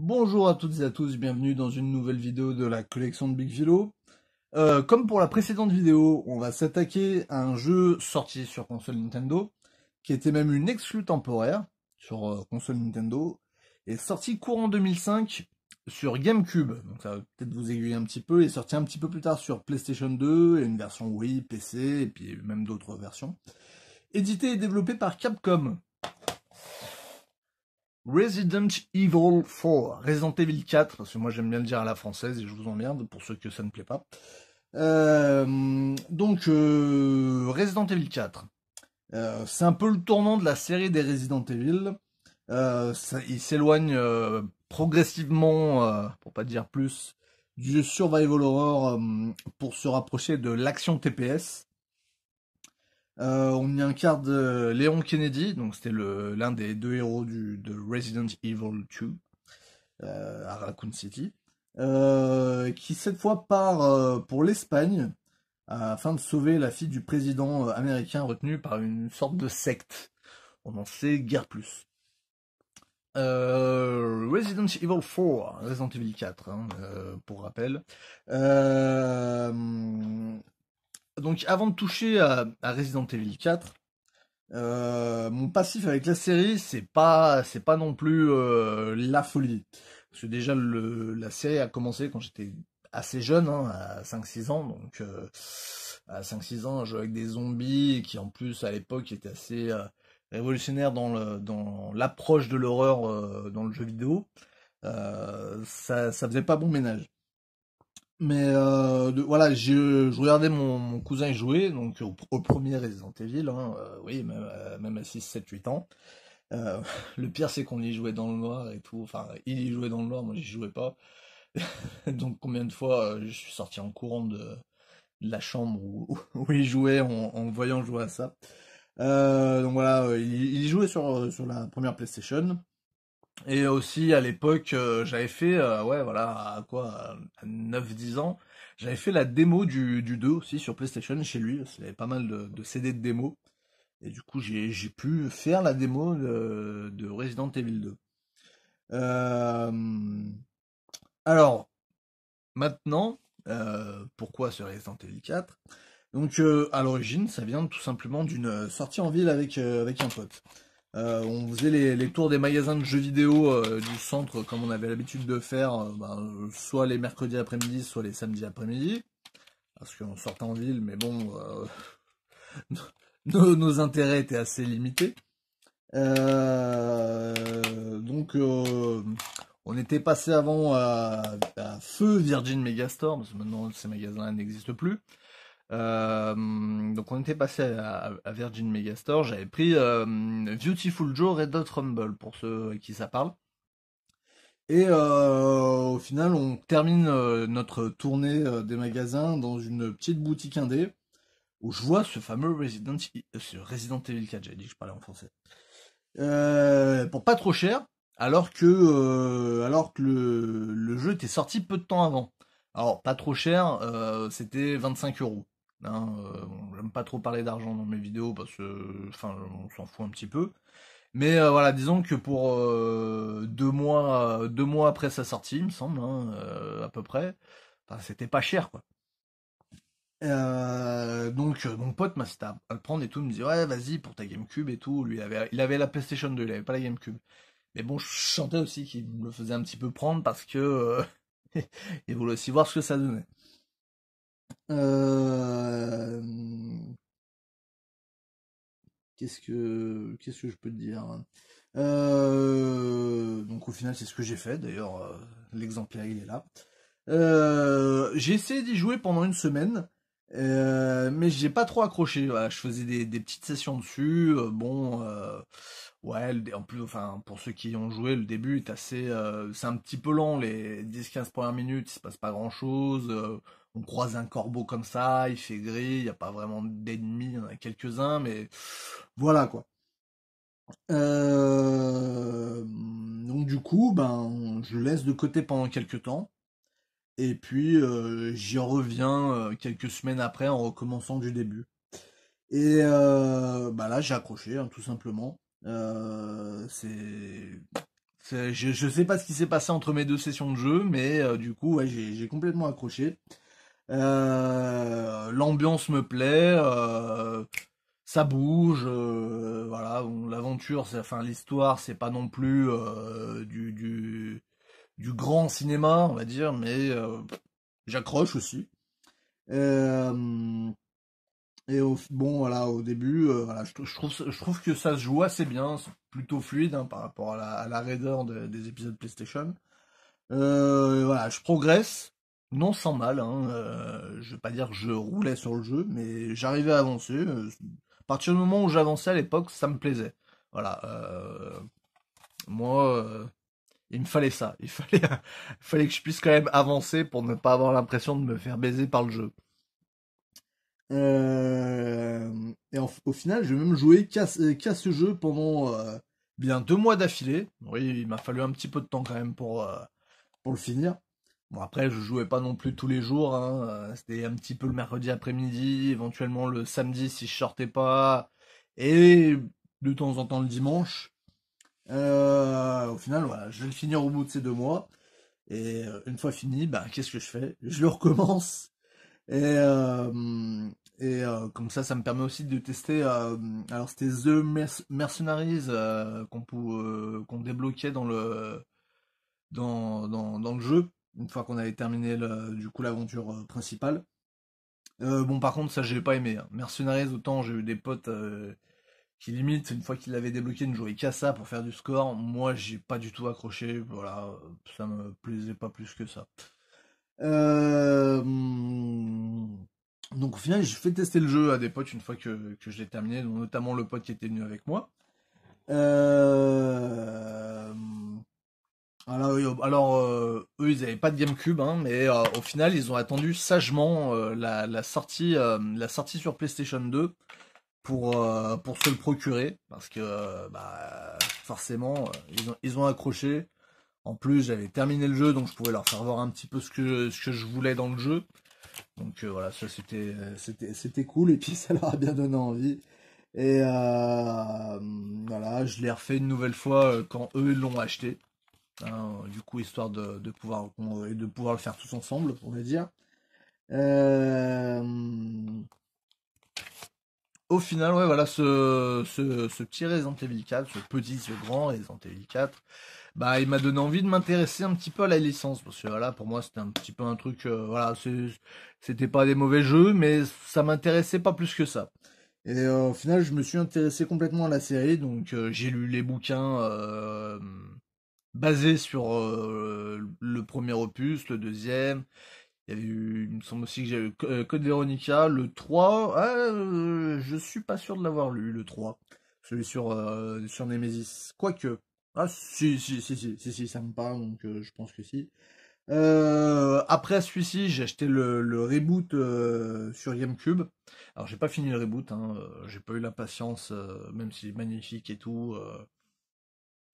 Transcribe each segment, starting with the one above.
Bonjour à toutes et à tous, bienvenue dans une nouvelle vidéo de la collection de Big Philo. Euh, comme pour la précédente vidéo, on va s'attaquer à un jeu sorti sur console Nintendo, qui était même une exclue temporaire sur euh, console Nintendo, et sorti courant 2005 sur GameCube. Donc ça va peut-être vous aiguiller un petit peu, et sorti un petit peu plus tard sur PlayStation 2, et une version Wii, PC, et puis même d'autres versions. Édité et développé par Capcom. Resident Evil 4, Resident Evil 4, parce que moi j'aime bien le dire à la française et je vous emmerde pour ceux que ça ne plaît pas. Euh, donc euh, Resident Evil 4, euh, c'est un peu le tournant de la série des Resident Evil. Il s'éloigne progressivement, pour pas dire plus, du survival horror pour se rapprocher de l'action TPS. Euh, on y incarne euh, Léon Kennedy, donc c'était l'un des deux héros de Resident Evil 2 euh, à Raccoon City, qui cette fois part pour l'Espagne afin de sauver la fille du président américain retenu par une sorte de secte. On en sait guère plus. Resident Evil 4, Resident Evil 4, hein, pour rappel. Donc avant de toucher à, Resident Evil 4, euh, mon passif avec la série, c'est pas, c'est pas non plus euh, la folie. Parce que déjà, le, la série a commencé quand j'étais assez jeune, hein, à 5-6 ans. Donc, euh, à 5-6 ans, je jouais avec des zombies qui, en plus, à l'époque, étaient assez révolutionnaires dans, dans l'approche de l'horreur dans le jeu vidéo. ça, ça faisait pas bon ménage. Mais euh, voilà, je, je regardais mon, mon, cousin jouer, donc au, premier Resident Evil, hein, euh, oui, même, euh, même, à 6, 7, 8 ans. Euh, le pire, c'est qu'on y jouait dans le noir et tout. Enfin, il y jouait dans le noir, moi j'y jouais pas. donc combien de fois je suis sorti en courant de, de la chambre où, où il jouait en, en, voyant jouer à ça. donc voilà, il, il jouait sur, sur la première PlayStation. Et aussi à l'époque, euh, j'avais fait, euh, ouais voilà, à quoi, à 9-10 ans, j'avais fait la démo du, du 2 aussi sur PlayStation chez lui, il y avait pas mal de, CD de démo. Et du coup, j'ai pu faire la démo de, de Resident Evil 2. Euh, alors, maintenant, pourquoi ce Resident Evil 4 Donc, à l'origine, ça vient tout simplement d'une sortie en ville avec, avec un pote. Euh, on faisait les, tours des magasins de jeux vidéo euh, du centre comme on avait l'habitude de faire, euh, ben, soit les mercredis après-midi, soit les samedis après-midi. Parce qu'on sortait en ville, mais bon, nos, intérêts étaient assez limités. donc, on était passé avant à, Feu Virgin Megastore, parce que maintenant ces magasins n'existent plus. Euh, donc on était passé à, Virgin Megastore, j'avais pris euh, Beautiful Joe Red Dot Rumble pour ceux qui ça parle. Et euh, au final, on termine notre tournée des magasins dans une petite boutique indé où je vois ce fameux Resident, Resident Evil 4, j'avais dit que je parlais en français. pour pas trop cher, alors que, alors que le, le, jeu était sorti peu de temps avant. Alors, pas trop cher, c'était 25 euros. Hein, euh, j'aime pas trop parler d'argent dans mes vidéos parce que, enfin, on s'en fout un petit peu. Mais euh, voilà, disons que pour euh, deux mois, deux mois après sa sortie, il me semble, hein, à peu près, c'était pas cher, quoi. donc mon pote m'a à le prendre et tout, il me dit ouais vas-y pour ta GameCube et tout. Lui il avait, il avait la PlayStation 2, il avait pas la GameCube. Mais bon, je chantais aussi qu'il me le faisait un petit peu prendre parce que il voulait aussi voir ce que ça donnait. Euh, qu'est-ce que qu'est-ce que je peux te dire? Euh, Donc au final c'est ce que j'ai fait. D'ailleurs euh, l'exemplaire il est là. j'ai essayé d'y jouer pendant une semaine, mais j'ai pas trop accroché. je faisais des, petites sessions dessus. bon, ouais, en plus, enfin pour ceux qui ont joué, le début est assez, c'est un petit peu lent. Les 10-15 premières minutes, il se passe pas grand chose on croise un corbeau comme ça, il fait gris, il n'y a pas vraiment d'ennemis, il y en a quelques-uns, mais voilà quoi. Euh, donc du coup, ben, je laisse de côté pendant quelques temps, et puis euh, j'y reviens euh, quelques semaines après en recommençant du début. Et bah là, j'ai accroché, hein, tout simplement. c'est Je, je sais pas ce qui s'est passé entre mes deux sessions de jeu, mais du coup, ouais, j'ai complètement accroché. Euh, L'ambiance me plaît, euh, ça bouge, euh, voilà. L'aventure, enfin l'histoire, c'est pas non plus du, du, grand cinéma, on va dire, mais j'accroche aussi. Et au, bon, voilà, au début, je, trouve, que ça se joue assez bien, c'est plutôt fluide hein, par rapport à la, raideur des épisodes PlayStation. Voilà, je progresse, non sans mal. Hein, euh, je vais pas dire que je roulais sur le jeu, mais j'arrivais à avancer. Euh, à partir du moment où j'avançais à l'époque, ça me plaisait. Voilà. Euh, moi, il me fallait ça. Il fallait, que je puisse quand même avancer pour ne pas avoir l'impression de me faire baiser par le jeu. Et au final, j'ai même joué qu'à ce jeu pendant bien deux mois d'affilée. Oui, il m'a fallu un petit peu de temps quand même pour le finir. Bon, après, je jouais pas non plus tous les jours. Hein. C'était un petit peu le mercredi après-midi, éventuellement le samedi si je sortais pas, et de temps en temps le dimanche. au final, voilà, je vais le finir au bout de ces deux mois. Et une fois fini, bah, qu'est-ce que je fais? Je le recommence. Et, euh, et euh, comme ça, ça me permet aussi de tester. Euh, alors, c'était The Mercenaries qu'on qu'on débloquait dans le dans, dans, dans, le jeu une fois qu'on avait terminé le, du coup l'aventure principale. bon, par contre, ça j'ai pas aimé. Hein. Mercenaries, autant j'ai eu des potes qui limite une fois qu'ils l'avaient débloqué ne jouaient qu'à ça pour faire du score. Moi, j'ai pas du tout accroché. Voilà, ça me plaisait pas plus que ça. Euh, donc au final, j'ai fait tester le jeu à des potes une fois que, que je l'ai terminé, notamment le pote qui était venu avec moi. Euh, alors, euh, eux, ils n'avaient pas de GameCube, hein, mais au final, ils ont attendu sagement la, la, sortie, la sortie sur PlayStation 2 pour, pour se le procurer, parce que bah, forcément, ils ont, ils ont accroché. En plus, j'avais terminé le jeu, donc je pouvais leur faire voir un petit peu ce que, ce que je voulais dans le jeu. Donc euh, voilà, ça c'était, c'était, c'était cool, et puis ça leur a bien donné envie. Et euh, voilà, je l'ai refait une nouvelle fois euh, quand eux l'ont acheté. Hein, du coup, histoire de, pouvoir, de pouvoir le faire tous ensemble, on va dire. Au final, ouais, voilà, ce, ce, petit Resident Evil 4, ce petit, ce grand Resident Evil 4, bah, il m'a donné envie de m'intéresser un petit peu à la licence parce que voilà, pour moi c'était un petit peu un truc, euh, voilà, c'était pas des mauvais jeux, mais ça m'intéressait pas plus que ça. Et euh, au final, je me suis intéressé complètement à la série, donc euh, j'ai lu les bouquins basés sur le premier opus, le deuxième. Il y eu, il me semble aussi que j'ai eu Code Veronica, le 3, ah, je suis pas sûr de l'avoir lu, le 3. Celui sur, sur Nemesis. Quoique, ah si, si, si, si, si, si ça me parle, donc euh, je pense que si. Euh, après celui-ci, j'ai acheté le, reboot euh, sur GameCube. Alors j'ai pas fini le reboot, hein, j'ai pas eu la patience, même s'il est magnifique et tout.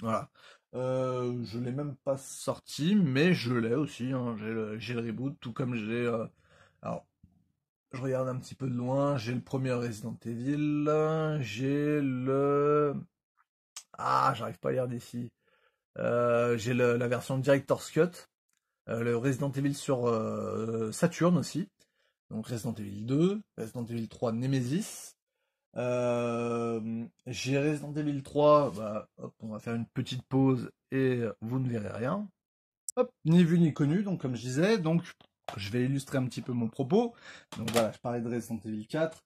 voilà. Je l'ai même pas sorti, mais je l'ai aussi. Hein, j'ai le, le, reboot, tout comme j'ai. alors, je regarde un petit peu de loin. J'ai le premier Resident Evil. J'ai le ah, j'arrive pas à lire d'ici. Euh, j'ai la version Director's Cut, euh, le Resident Evil sur euh, Saturn aussi. Donc Resident Evil 2, Resident Evil 3 Nemesis. J'ai Resident Evil 3, bah, on va faire une petite pause et vous ne verrez rien. Hop, ni vu ni connu, donc comme je disais, donc je vais illustrer un petit peu mon propos. Donc voilà, je parlais de Resident Evil 4.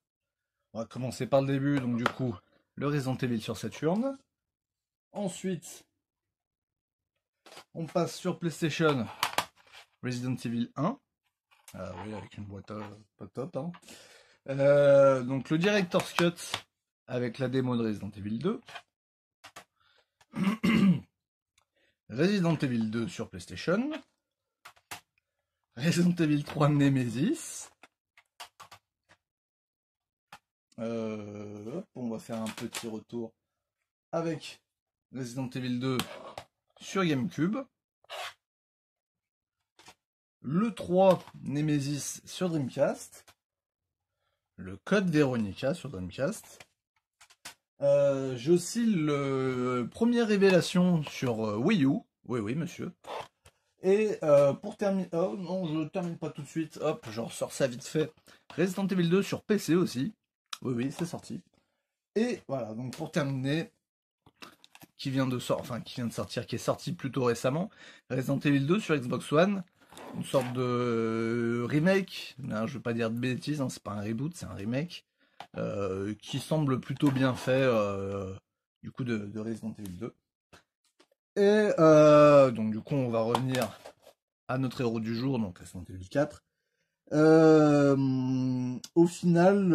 On va commencer par le début, donc du coup, le Resident Evil sur Saturn. Ensuite, on passe sur PlayStation Resident Evil 1. Ah oui, avec une boîte euh, pas top. Hein. Euh, donc le Director's Cut avec la démo de Resident Evil 2. Resident Evil 2 sur PlayStation. Resident Evil 3 Nemesis. Euh, on va faire un petit retour avec Resident Evil 2 sur GameCube. Le 3 Nemesis sur Dreamcast. Le Code Veronica sur Dreamcast. J'ai aussi le première révélation sur Wii U. Oui, oui, monsieur. Et pour terminer, oh non, je termine pas tout de suite. Hop, je ressors ça vite fait. Resident Evil 2 sur PC aussi. Oui, oui, c'est sorti. Et voilà, donc pour terminer, qui vient de sortir, enfin qui vient de sortir, qui est sorti plutôt récemment, Resident Evil 2 sur Xbox One, une sorte de euh, remake. je veux pas dire de bêtises, hein, c'est pas un reboot, c'est un remake euh, qui semble plutôt bien fait euh, du coup de, Resident Evil 2. Et donc du coup on va revenir à notre héros du jour, donc Resident Evil 4. au final,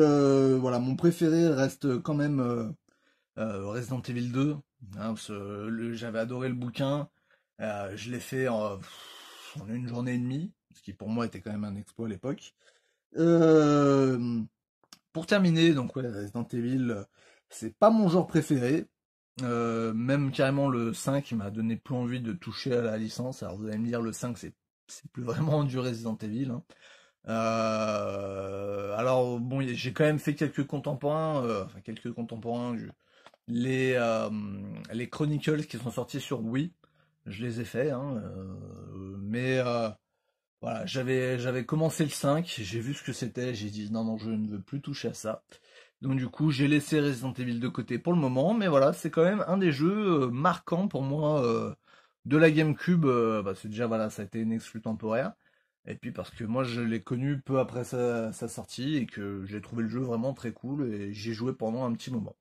voilà, mon préféré reste quand même Resident Evil 2. Hein, j'avais adoré le bouquin. je l'ai fait en, en une journée et demie, ce qui pour moi était quand même un exploit à l'époque. Euh, pour terminer, donc ouais, Resident Evil, c'est pas mon genre préféré. Euh, même carrément le 5 m'a donné plus envie de toucher à la licence. Alors vous allez me dire le 5 c'est plus vraiment du Resident Evil. Hein. Euh, alors bon j'ai quand même fait quelques contemporains, enfin quelques contemporains, les les Chronicles qui sont sortis sur Wii je les ai faits, hein, euh, mais euh, voilà, j'avais j'avais commencé le 5, j'ai vu ce que c'était, j'ai dit non non je ne veux plus toucher à ça. Donc du coup j'ai laissé Resident Evil de côté pour le moment, mais voilà c'est quand même un des jeux euh, marquants pour moi de la GameCube. Bah, c'est déjà voilà ça a été une exclue temporaire. Et puis parce que moi je l'ai connu peu après sa, sa, sortie et que j'ai trouvé le jeu vraiment très cool et j'ai joué pendant un petit moment.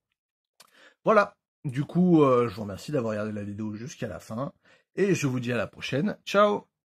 Voilà, du coup je vous remercie d'avoir regardé la vidéo jusqu'à la fin. Et je vous dis à la prochaine. Ciao